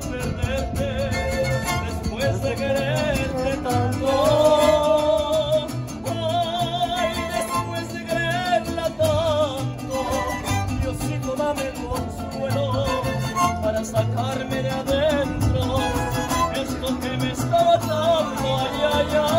perderte después de quererte tanto. Ay, después de quererla tanto, Diosito dame consuelo para sacarme de adentro esto que me estaba dando. Ay, ay, ay.